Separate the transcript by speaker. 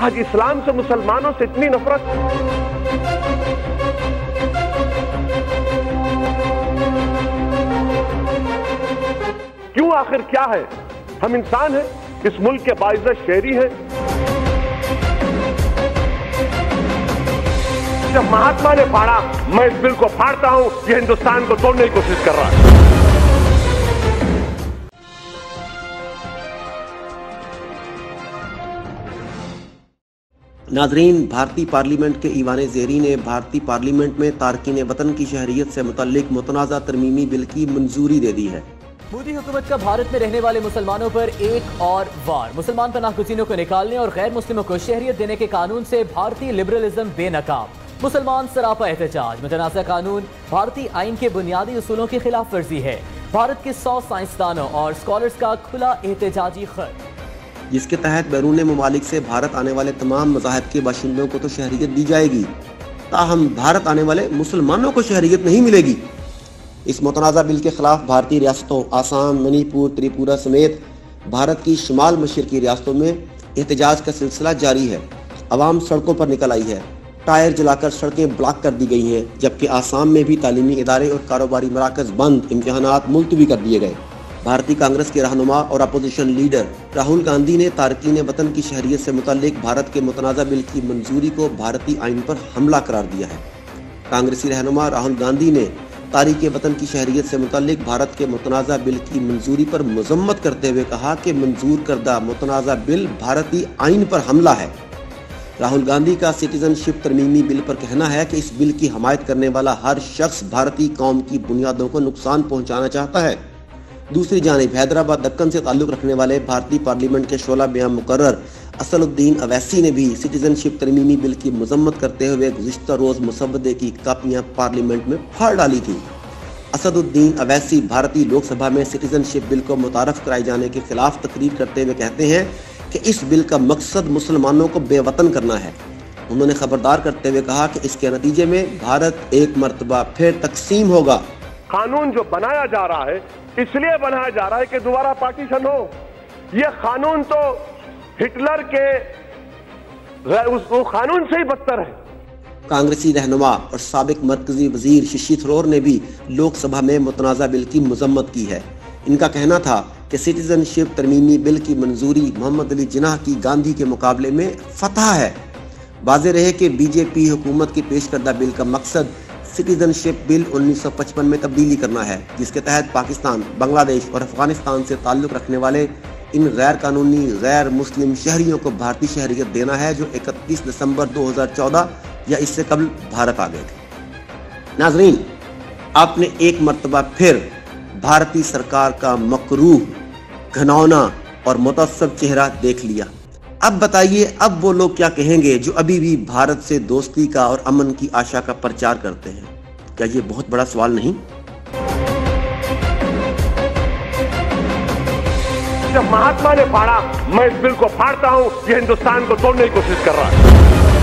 Speaker 1: آج اسلام سے مسلمانوں سے اتنی نفرت۔ کیوں آخر کیا ہے؟ ہم انسان ہیں، اس ملک کے باعث شہری ہیں۔ جب مہاتما نے پاڑا میں اس بل کو پھاڑتا ہوں، یہ ہندوستان کو توڑنے کی کوشش کر رہا ہے۔
Speaker 2: ناظرین، بھارتی پارلیمنٹ کے ایوان زیری نے بھارتی پارلیمنٹ میں تارکین وطن کی شہریت سے متعلق متنازع ترمیمی بل کی منظوری دے دی ہے۔
Speaker 3: مودی حکومت کا بھارت میں رہنے والے مسلمانوں پر ایک اور وار۔ مسلمان پناہ گزینوں کو نکالنے اور غیر مسلموں کو شہریت دینے کے قانون سے بھارتی لبرلزم بے نقاب۔ مسلمان سراپا احتجاج۔ متنازع قانون بھارتی آئین کے بنیادی اصولوں کی خلاف ورزی ہے۔ بھارت کے سو سائنسدانوں اور اسکالرس کا کھلا احتجاجی خط۔
Speaker 2: جس کے تحت بیرون ممالک سے بھارت آنے والے تمام مذاہب کے باشندوں کو تو شہریت دی جائے گی۔ تاہم، بھارت آنے والے مسلمانوں کو شہریت نہیں ملے گی۔ اس متنازع بل کے خلاف بھارتی ریاستوں آسام منی پور تریپورہ سمیت بھارت کی شمال مشرقی ریاستوں میں احتجاج کا سلسلہ جاری ہے۔ عوام سڑکوں پر نکل آئی ہے۔ ٹائر جلا کر سڑکیں بلاک کر دی گئی ہیں، جبکہ آسام میں بھی تعلیمی ادارے اور کاروباری مراکز بند امتحانات ملتوی کر دیے گئے۔ بھارتی کانگریس کے رہنما اور اپوزیشن لیڈر راہل گاندھی نے تارکین وطن کی شہریت سے متعلق بھارت کے متنازع بل کی منظوری کو بھارتی آئین پر حملہ قرار دیا ہے۔ کانگریسی رہنما راہل گاندھی نے تاریخ وطن کی شہریت سے متعلق بھارت کے متنازع بل کی منظوری پر مذمت کرتے ہوئے کہا کہ منظور کردہ متنازع بل بھارتی آئین پر حملہ ہے۔ راہل گاندھی کا سٹیزن شپ ترمیمی بل پر کہنا ہے کہ اس بل کی حمایت کرنے والا ہر شخص بھارتی قوم کی بنیادوں کو نقصان پہنچانا چاہتا ہے۔ دوسری جانب، حیدرآباد دکن سے تعلق رکھنے والے بھارتی پارلیمنٹ کے شعلہ بیان مقرر۔ اسد الدین اویسی نے بھی سٹیزن شپ ترمیمی بل کی مذمت کرتے ہوئے گزشتہ روز مسودے کی کاپیاں پارلیمنٹ میں پھاڑ ڈالی تھی اسد الدین اویسی بھارتی لوک سبھا میں سٹیزن شپ بل کو متعارف کرائے جانے کے خلاف تقریر کرتے ہوئے کہتے ہیں کہ اس بل کا مقصد مسلمانوں کو بے وطن کرنا ہے۔ انہوں نے خبردار کرتے ہوئے کہا کہ اس کے نتیجے میں بھارت ایک مرتبہ پھر تقسیم ہوگا۔
Speaker 1: قانون جو بنایا جا رہا ہے اس لیے بنایا جا رہا ہے کہ دوبارہ پارٹیشن ہو۔ یہ خانون تو ہٹلر کے اس خانون سے ہی بتر ہے۔
Speaker 2: کانگریسی رہنما اور سابق مرکزی وزیر ششی تھرور نے بھی لوگ سبھا میں متنازع بل کی مضمت کی ہے۔ ان کا کہنا تھا کہ سٹیزن شپ ترمیمی بل کی منظوری محمد علی جناح کی گاندھی کے مقابلے میں فتح ہے۔ واضح رہے کہ بی جے پی حکومت کی پیش کردہ بل کا مقصد سٹیزن شپ بل انیس سو پچپن میں تبدیلی کرنا ہے، جس کے تحت پاکستان، بنگلہ دیش اور افغانستان سے تعلق رکھنے والے ان غیر قانونی غیر مسلم شہریوں کو بھارتی شہریت دینا ہے، جو اکتیس دسمبر دو ہزار چودہ یا اس سے قبل بھارت آ گئے تھے۔ ناظرین، آپ نے ایک مرتبہ پھر بھارتی سرکار کا مکروح گھنونا اور متعصب چہرہ دیکھ لیا۔ اب بتائیے، اب وہ لوگ کیا کہیں گے جو ابھی بھی بھارت سے دوستی کا اور امن کی آشا کا پرچار کرتے ہیں؟ کیا یہ بہت بڑا سوال نہیں؟
Speaker 1: جب مہاتما نے پھاڑا، میں اس بل کو پھاڑتا ہوں، یہ ہندوستان کو توڑنے کی کوشش کر رہا ہے۔